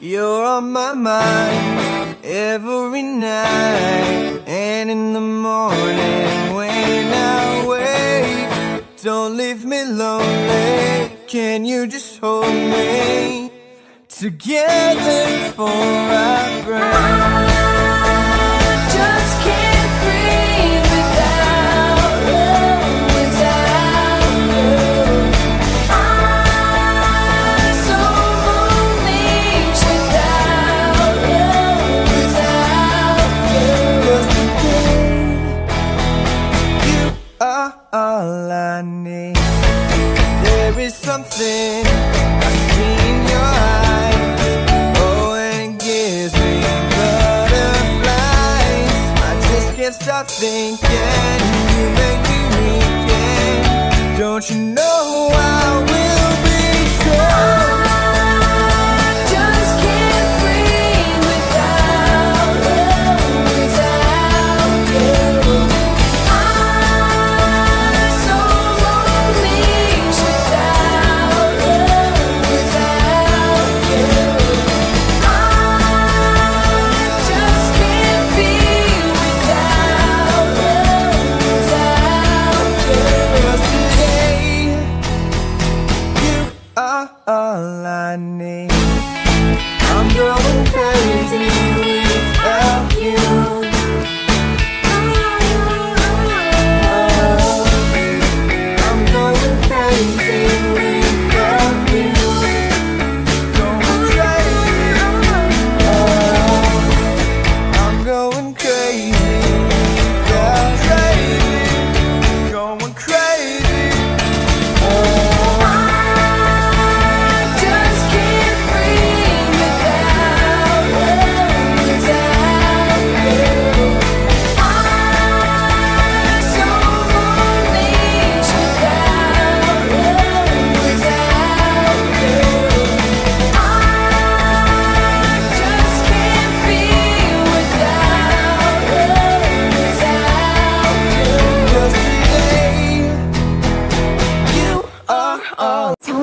You're on my mind every night and in the morning when I wake. Don't leave me lonely. Can you just hold me together before all I need. There is something I see in your eyes. Oh, and it gives me butterflies. I just can't stop thinking. You make me weak. Don't you know I Need. I'm going crazy